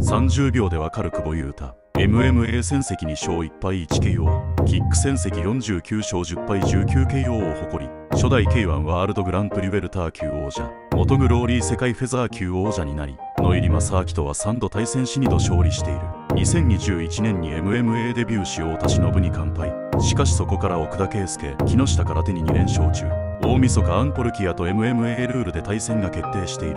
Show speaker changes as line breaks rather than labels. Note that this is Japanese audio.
30秒でわかる久保優太 MMA 戦績2勝1敗 1KO キック戦績49勝10敗 19KO を誇り。初代 K1 ワールドグランプリウェルター級王者。元グローリー世界フェザー級王者になり。野入正明とは3度対戦し2度勝利している。2021年に MMA デビューし太田忍に完敗。しかしそこから奥田圭佑木下空手に2連勝中。大晦日アンコルキアと MMA ルールで対戦が決定している。